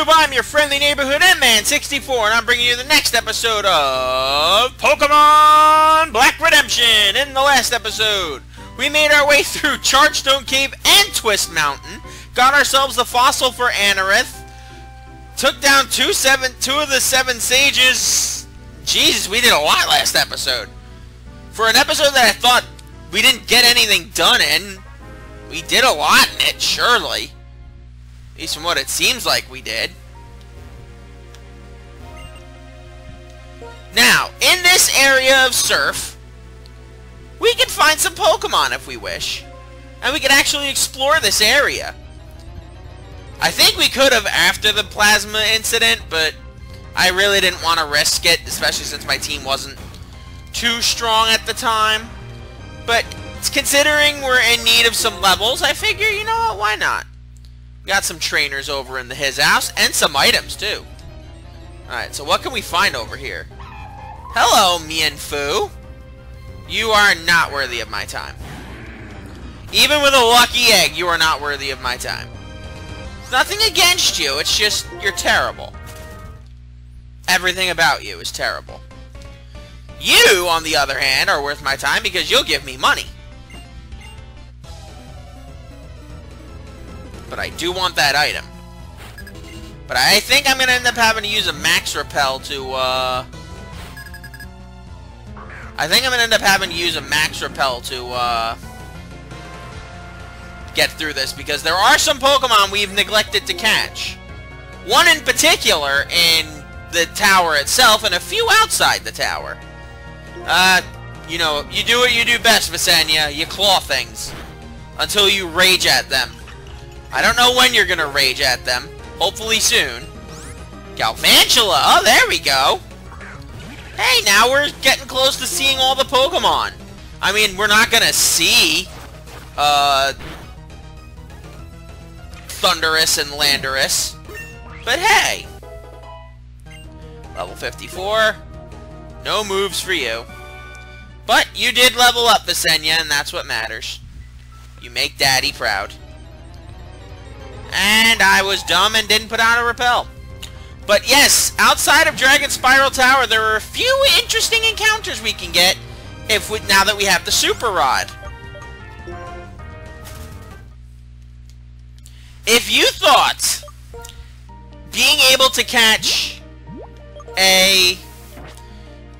YouTube? I'm your friendly neighborhood N-Man64, and I'm bringing you the next episode of Pokemon Black Redemption. In the last episode, we made our way through Chargestone Cave and Twist Mountain, got ourselves the fossil for Anorith, took down two seven two of the seven sages. Jesus, we did a lot last episode. For an episode that I thought we didn't get anything done in, we did a lot in it, surely. At least from what it seems like we did. Now, in this area of Surf, we can find some Pokemon if we wish. And we can actually explore this area. I think we could have after the Plasma incident, but I really didn't want to risk it, especially since my team wasn't too strong at the time. But considering we're in need of some levels, I figure, you know what, why not? Got some trainers over in the his house, and some items, too. Alright, so what can we find over here? Hello, Mienfoo. You are not worthy of my time. Even with a lucky egg, you are not worthy of my time. It's nothing against you, it's just, you're terrible. Everything about you is terrible. You, on the other hand, are worth my time because you'll give me money. I do want that item. But I think I'm going to end up having to use a max repel to, uh... I think I'm going to end up having to use a max repel to, uh... Get through this, because there are some Pokemon we've neglected to catch. One in particular in the tower itself, and a few outside the tower. Uh, you know, you do what you do best, Visenya. You claw things. Until you rage at them. I don't know when you're gonna rage at them. Hopefully soon. Galvantula! Oh, there we go! Hey, now we're getting close to seeing all the Pokemon. I mean, we're not gonna see, uh, Thundurus and Landorus. But hey! Level 54. No moves for you. But you did level up, Visenya, and that's what matters. You make Daddy proud. And I was dumb and didn't put out a repel. But yes, outside of Dragon Spiral Tower, there are a few interesting encounters we can get if we, now that we have the Super Rod. If you thought being able to catch a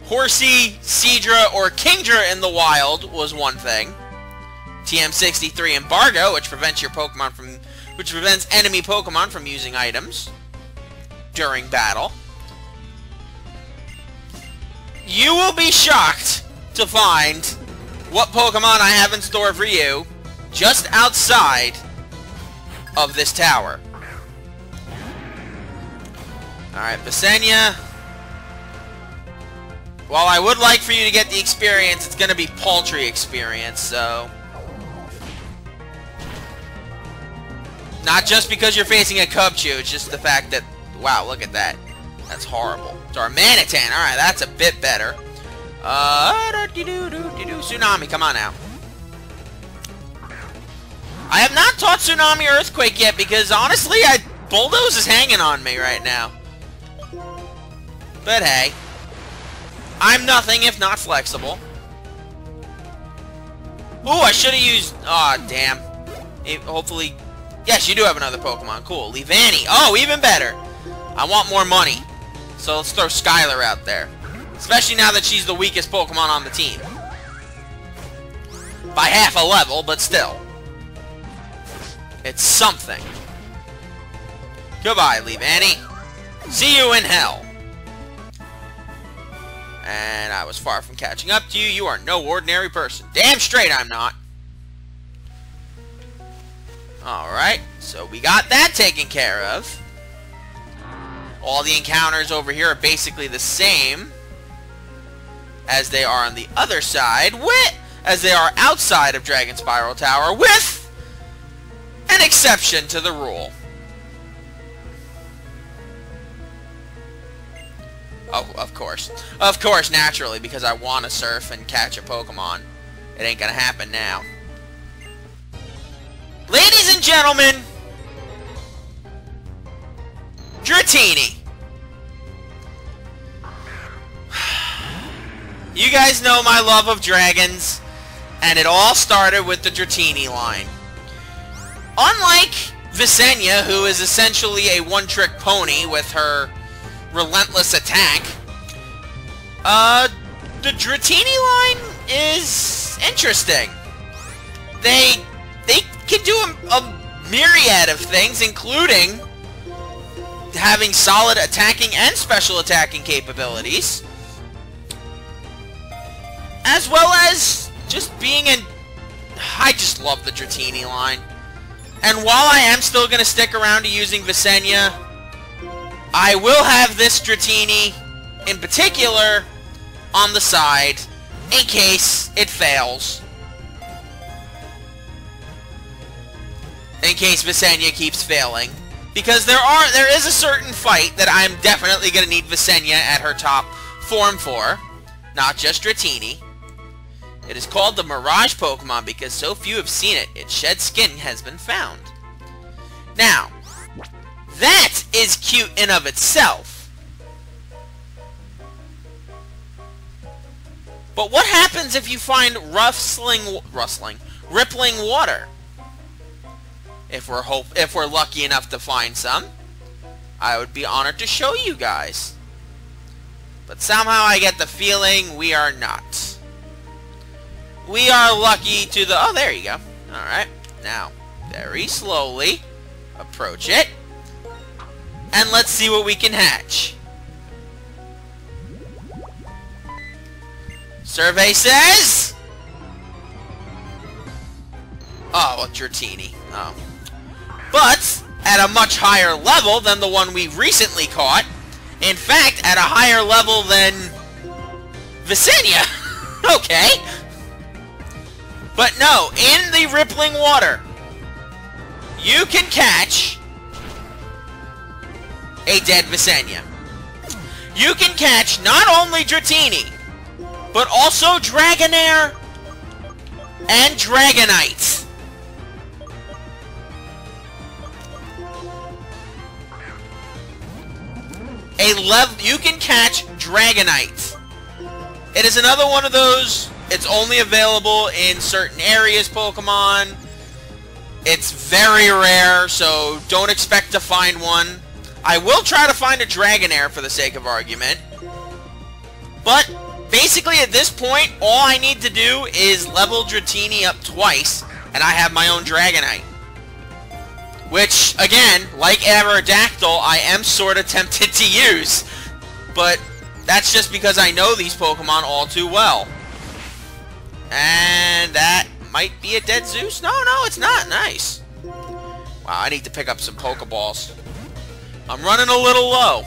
Horsea, Seadra, or Kingdra in the wild was one thing, TM63 Embargo, which prevents your Pokemon from which prevents enemy Pokemon from using items during battle. You will be shocked to find what Pokemon I have in store for you just outside of this tower. Alright, Visenya. While I would like for you to get the experience, it's going to be paltry experience, so... Not just because you're facing a Cubchoo, it's just the fact that, wow, look at that. That's horrible. It's our Manitan. Alright, that's a bit better. Uh, Tsunami, come on now. I have not taught Tsunami Earthquake yet because honestly, I Bulldoze is hanging on me right now. But hey. I'm nothing if not flexible. Ooh, I should have used... Aw, oh, damn. It, hopefully Yes, you do have another Pokemon. Cool. Leavanny. Oh, even better. I want more money. So let's throw Skylar out there. Especially now that she's the weakest Pokemon on the team. By half a level, but still. It's something. Goodbye, Leavanny. See you in hell. And I was far from catching up to you. You are no ordinary person. Damn straight I'm not. Alright, so we got that taken care of. All the encounters over here are basically the same as they are on the other side, with, as they are outside of Dragon Spiral Tower, with an exception to the rule. Oh, of course. Of course, naturally, because I want to surf and catch a Pokemon. It ain't gonna happen now. Ladies and gentlemen, Dratini. You guys know my love of dragons, and it all started with the Dratini line. Unlike Visenya, who is essentially a one-trick pony with her relentless attack, uh, the Dratini line is interesting. They they can do a, a myriad of things, including having solid attacking and special attacking capabilities, as well as just being an... I just love the Dratini line. And while I am still going to stick around to using Visenya, I will have this Dratini, in particular, on the side, in case it fails. In case Visenya keeps failing. Because there are there is a certain fight that I'm definitely going to need Visenya at her top form for. Not just Dratini. It is called the Mirage Pokemon because so few have seen it. Its shed skin has been found. Now, that is cute in of itself. But what happens if you find rustling, rustling, rippling water? If we're hope, if we're lucky enough to find some, I would be honored to show you guys. But somehow I get the feeling we are not. We are lucky to the... Oh, there you go. Alright. Now, very slowly, approach it. And let's see what we can hatch. Survey says... Oh, a Dratini. Oh. But, at a much higher level than the one we recently caught. In fact, at a higher level than... Visenya. okay. But no, in the rippling water, you can catch a dead Visenya. You can catch not only Dratini, but also Dragonair and Dragonite. A level you can catch Dragonite. It is another one of those it's only available in certain areas Pokemon. It's very rare, so don't expect to find one. I will try to find a Dragonair for the sake of argument. But, basically at this point, all I need to do is level Dratini up twice, and I have my own Dragonite. Which, again, like Aerodactyl, I am sort of tempted to use. But, that's just because I know these Pokemon all too well. And that might be a dead Zeus? No, no, it's not. Nice. Wow, I need to pick up some Pokeballs. I'm running a little low.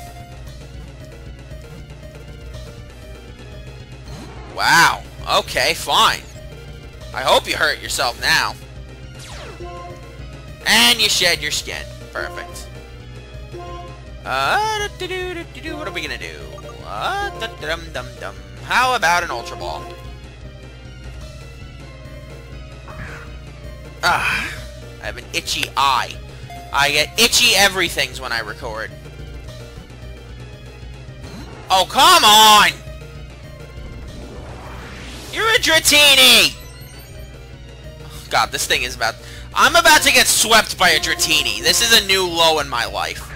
Wow. Okay, fine. I hope you hurt yourself now. And you shed your skin. Perfect. Uh, what are we gonna do? Uh, dum dum dum. How about an Ultra Ball? Ah, I have an itchy eye. I get itchy everythings when I record. Oh, come on! You're a Dratini! God, this thing is about... I'm about to get swept by a Dratini. This is a new low in my life.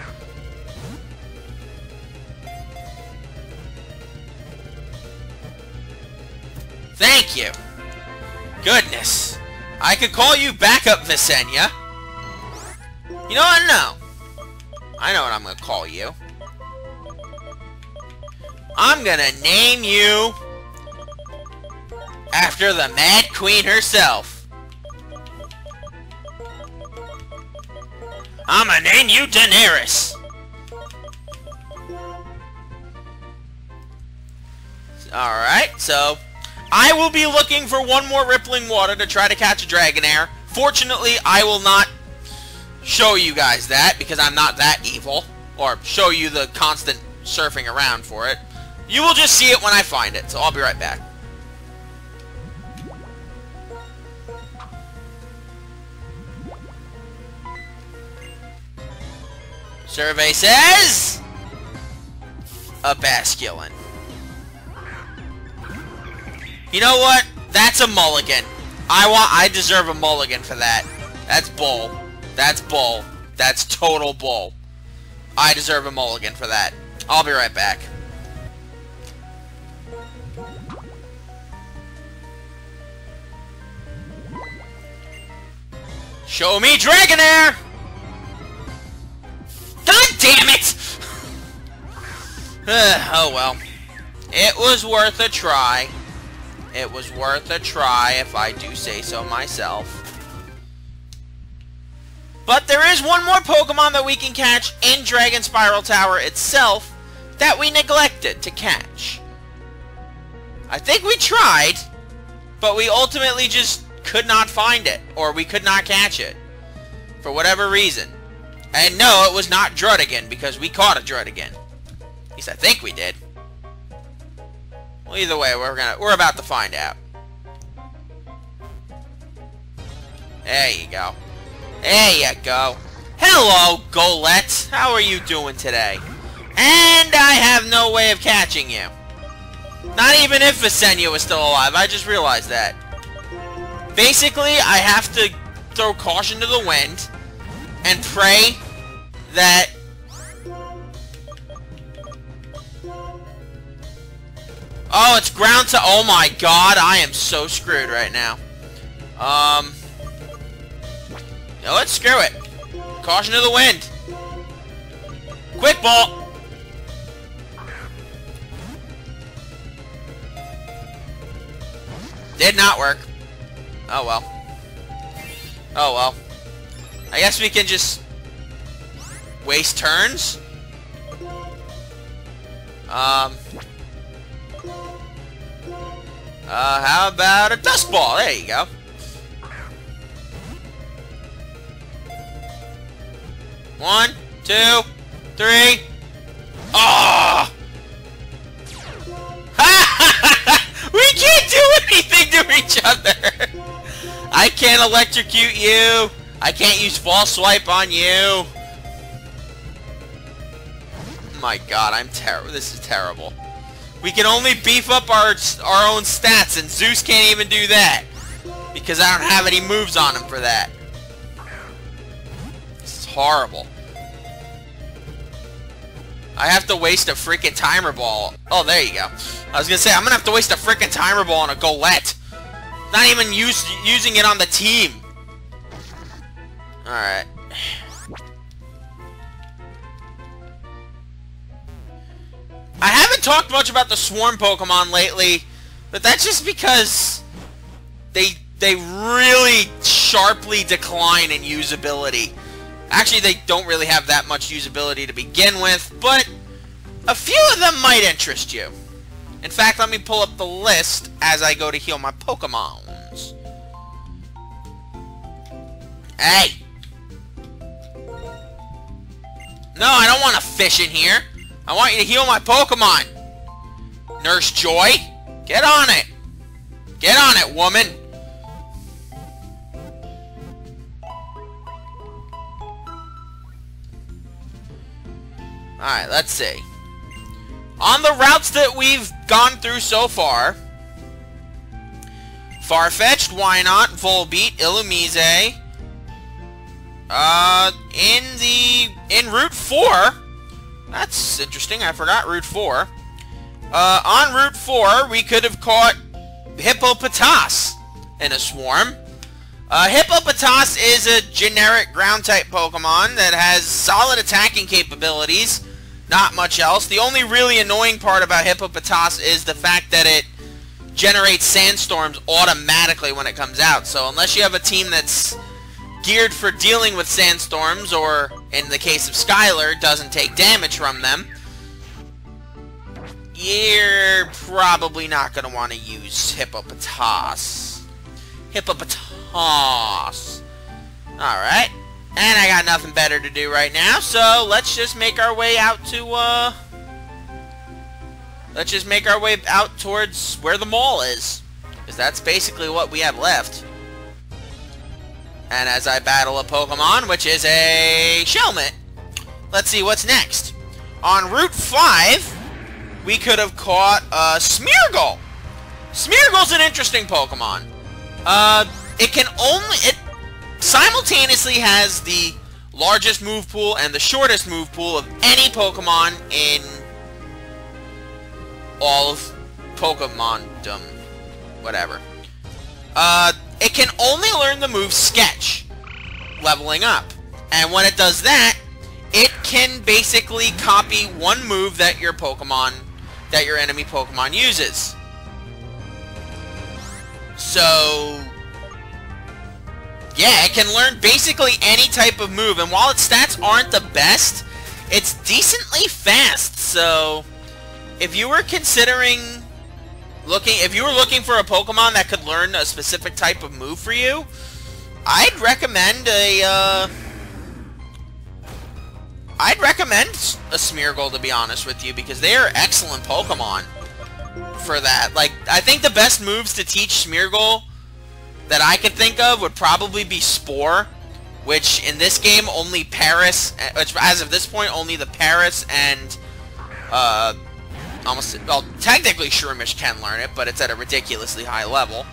Thank you. Goodness. I could call you backup Visenya. You know what? No. I know what I'm gonna call you. I'm gonna name you after the Mad Queen herself. I'm gonna name you Daenerys. Alright, so I will be looking for one more Rippling Water to try to catch a Dragonair. Fortunately, I will not show you guys that because I'm not that evil. Or show you the constant surfing around for it. You will just see it when I find it, so I'll be right back. Survey says... A Basculin. You know what? That's a mulligan. I want- I deserve a mulligan for that. That's bull. That's bull. That's total bull. I deserve a mulligan for that. I'll be right back. Show me Dragonair! God damn it! oh well. It was worth a try. It was worth a try, if I do say so myself. But there is one more Pokemon that we can catch in Dragon Spiral Tower itself that we neglected to catch. I think we tried, but we ultimately just could not find it, or we could not catch it, for whatever reason. And no, it was not Druddigon, because we caught a Druddigon. At least I think we did. Well, either way, we're gonna we're about to find out. There you go. There you go. Hello, Golett. How are you doing today? And I have no way of catching you. Not even if Visenya was still alive. I just realized that. Basically, I have to throw caution to the wind and pray that Oh, it's ground to... Oh my god, I am so screwed right now. Um... Let's screw it. Caution to the wind. Quick ball! Did not work. Oh well. Oh well. I guess we can just... Waste turns? Um... Uh, how about a dusk ball? There you go. One, two, three. Ah! Oh! we can't do anything to each other. I can't electrocute you. I can't use false swipe on you. My god, I'm terrible. This is terrible. We can only beef up our our own stats, and Zeus can't even do that. Because I don't have any moves on him for that. This is horrible. I have to waste a freaking timer ball. Oh, there you go. I was gonna say, I'm gonna have to waste a freaking timer ball on a Golett. Not even use, using it on the team. Alright. I haven't talked much about the Swarm Pokemon lately, but that's just because they they really sharply decline in usability. Actually, they don't really have that much usability to begin with, but a few of them might interest you. In fact, let me pull up the list as I go to heal my Pokemons. Hey! No, I don't want to fish in here. I want you to heal my Pokemon. Nurse Joy, get on it. Get on it, woman. Alright, let's see. On the routes that we've gone through so far, Farfetch'd, Wynaut, Volbeat, Illumise, uh, in the, in Route 4, that's interesting, I forgot Route 4. Uh, on Route 4, we could have caught Hippopotas in a swarm. Uh, Hippopotas is a generic ground-type Pokemon that has solid attacking capabilities, not much else. The only really annoying part about Hippopotas is the fact that it generates sandstorms automatically when it comes out. So unless you have a team that's geared for dealing with sandstorms, or in the case of Skylar, doesn't take damage from them, you're probably not going to want to use Hippopotas. Hippopotas. Alright. And I got nothing better to do right now, so let's just make our way out to, uh... Let's just make our way out towards where the mall is. Because that's basically what we have left. And as I battle a Pokemon, which is a Shelmet. let's see what's next. On Route 5, we could have caught a Smeargle. Smeargle's an interesting Pokemon. Uh, it can only... It simultaneously has the largest move pool and the shortest move pool of any Pokemon in all of Pokemondom. Whatever. Uh, it can only learn the move Sketch, leveling up. And when it does that, it can basically copy one move that your Pokemon, that your enemy Pokemon uses. So, yeah, it can learn basically any type of move, and while its stats aren't the best, it's decently fast, so if you were considering looking, if you were looking for a Pokemon that could learn a specific type of move for you, I'd recommend a, uh, I'd recommend a Smeargle, to be honest with you, because they are excellent Pokemon for that. Like, I think the best moves to teach Smeargle that I could think of would probably be Spore, which in this game only Paras, which as of this point only the Paras and, uh, almost, well, technically Shroomish can learn it, but it's at a ridiculously high level.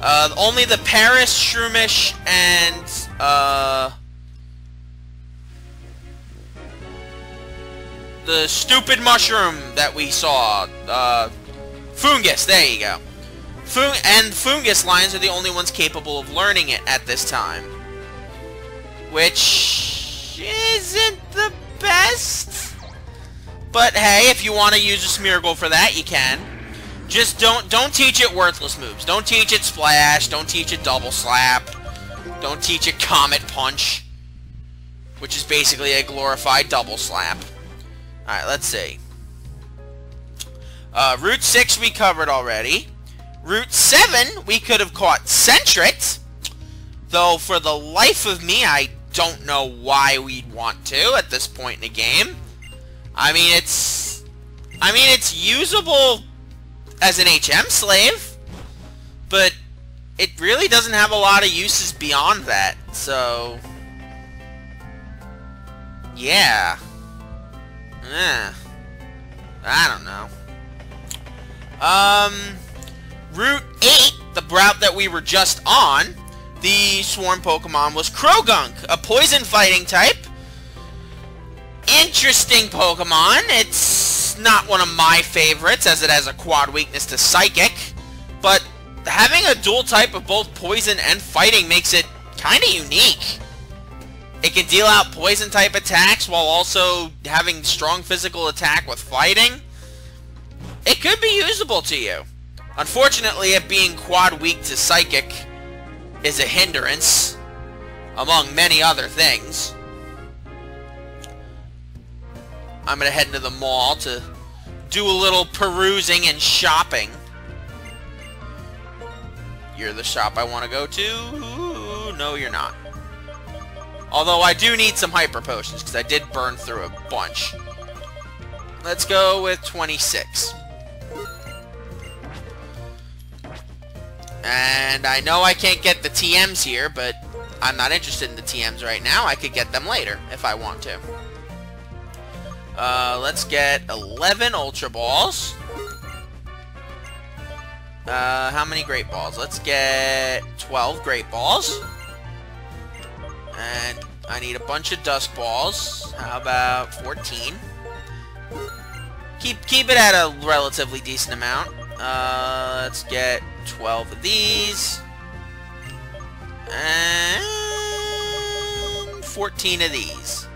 Uh, only the Paras, Shroomish, and, uh, the stupid mushroom that we saw, uh, Foongus, there you go. Fung and Fungus lines are the only ones capable of learning it at this time. Which isn't the best. But hey, if you want to use a Smeargle for that, you can. Just don't don't teach it worthless moves. Don't teach it Splash. Don't teach it Double Slap. Don't teach it Comet Punch. Which is basically a glorified Double Slap. Alright, let's see. Uh, Route 6 we covered already. Route 7 we could have caught Sentret. Though for the life of me, I don't know why we'd want to at this point in the game. I mean, it's... I mean, it's usable as an HM slave. But it really doesn't have a lot of uses beyond that, so... Yeah. Eh. I don't know. Um, Route 8, the route that we were just on, the swarm Pokemon was Croagunk, a poison fighting type. Interesting Pokemon. It's not one of my favorites, as it has a quad weakness to Psychic. But having a dual type of both poison and fighting makes it kind of unique. It can deal out poison type attacks while also having strong physical attack with fighting. It could be usable to you. Unfortunately, it being quad weak to Psychic is a hindrance, among many other things. I'm to head into the mall to do a little perusing and shopping. You're the shop I want to go to? No, you're not. Although I do need some hyper potions, because I did burn through a bunch. Let's go with 26. And I know I can't get the TMs here, but I'm not interested in the TMs right now. I could get them later if I want to. Uh, let's get 11 Ultra Balls. Uh, how many Great Balls? Let's get 12 Great Balls. And I need a bunch of Dusk Balls. How about 14? Keep, keep it at a relatively decent amount. Uh, let's get 12 of these. And 14 of these.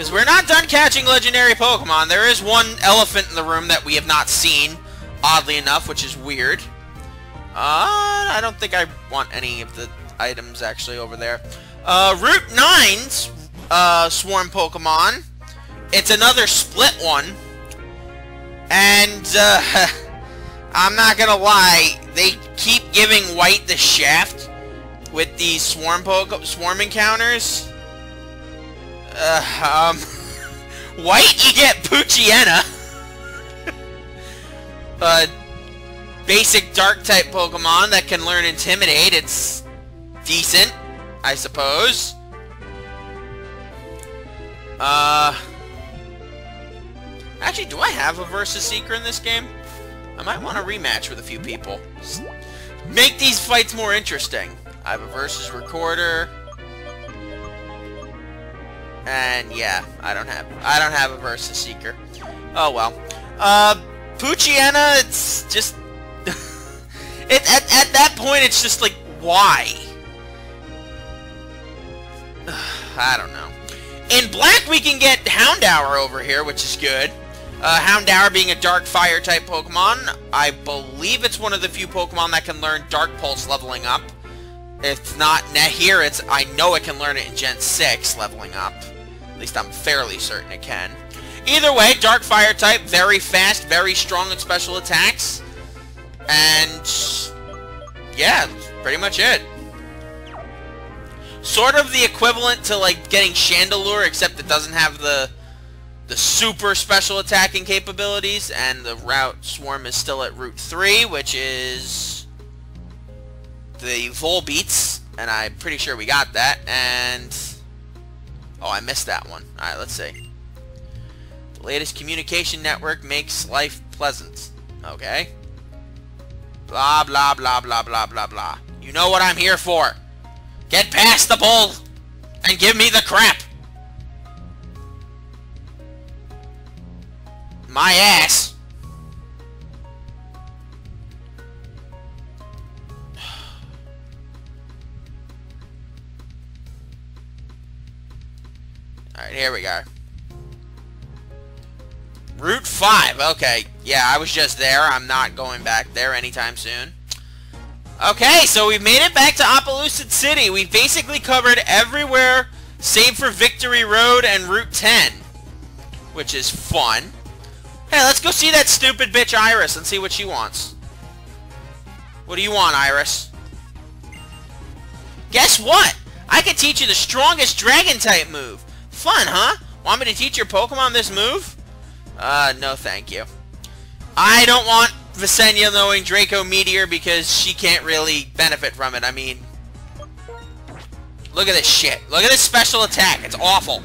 Because we're not done catching legendary Pokemon. There is one elephant in the room that we have not seen, oddly enough, which is weird. Uh, I don't think I want any of the items actually over there. Uh, Route 9's uh, Swarm Pokemon. It's another split one. And, uh, I'm not gonna lie, they keep giving White the shaft with these swarm swarm encounters. Uh, um, White, you get Poochyena. a basic dark type Pokemon that can learn Intimidate. It's decent, I suppose. Uh... Actually, do I have a Versus Seeker in this game? I might want to rematch with a few people. Make these fights more interesting. I have a Versus Recorder. And yeah, I don't have I don't have a Versus Seeker. Oh well. Uh Poochyena, it's just it at, at that point it's just like why? I don't know. In black we can get Houndour over here, which is good. Uh, Houndour being a Dark Fire type Pokemon, I believe it's one of the few Pokemon that can learn Dark Pulse leveling up. If not here, it's I know it can learn it in Gen 6 leveling up. At least I'm fairly certain it can. Either way, Dark Fire type, very fast, very strong in special attacks. And yeah, pretty much it. Sort of the equivalent to like getting Chandelure, except it doesn't have the the super special attacking capabilities, and the route swarm is still at Route 3, which is the Volbeats, and I'm pretty sure we got that, and... Oh, I missed that one. Alright, let's see. The latest communication network makes life pleasant. Okay. Blah, blah, blah, blah, blah, blah, blah. You know what I'm here for. Get past the bull and give me the crap. My ass! Alright, here we go. Route 5, okay. Yeah, I was just there. I'm not going back there anytime soon. Okay, so we've made it back to Opelucid City. We've basically covered everywhere save for Victory Road and Route 10, which is fun. Hey, let's go see that stupid bitch Iris and see what she wants. What do you want, Iris? Guess what? I can teach you the strongest Dragon-type move. Fun, huh? Want me to teach your Pokemon this move? Uh, no thank you. I don't want Visenya knowing Draco Meteor because she can't really benefit from it. I mean, look at this shit. Look at this special attack. It's awful.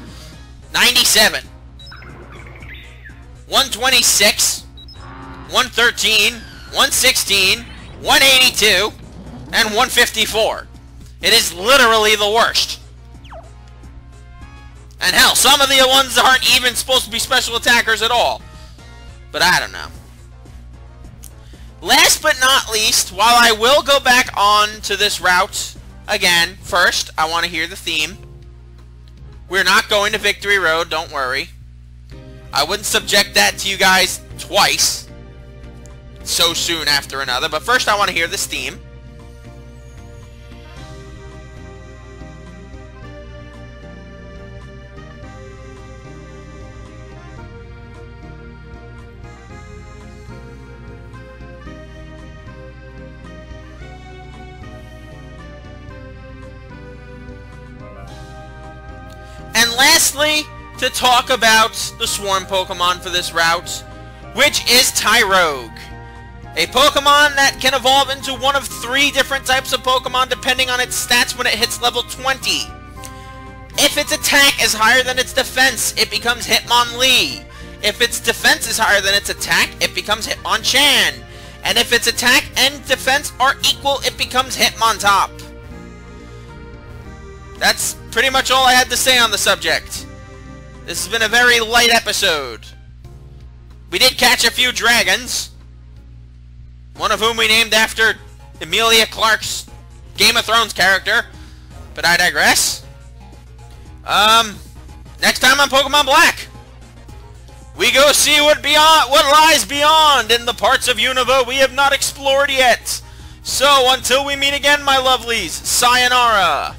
97. 126, 113, 116, 182, and 154. It is literally the worst. And hell, some of the ones aren't even supposed to be special attackers at all. But I don't know. Last but not least, while I will go back on to this route again, first, I want to hear the theme. We're not going to Victory Road, don't worry. I wouldn't subject that to you guys twice so soon after another, but first I want to hear this theme. Lastly, to talk about the Swarm Pokemon for this route, which is Tyrogue. A Pokemon that can evolve into one of three different types of Pokemon depending on its stats when it hits level 20. If its attack is higher than its defense, it becomes Hitmonlee. If its defense is higher than its attack, it becomes Hitmonchan. And if its attack and defense are equal, it becomes Hitmontop. That's pretty much all I had to say on the subject. This has been a very light episode. We did catch a few dragons. One of whom we named after Emilia Clarke's Game of Thrones character. But I digress. Um, next time on Pokemon Black, we go see what beyond what lies beyond in the parts of Unova we have not explored yet. So until we meet again, my lovelies, sayonara.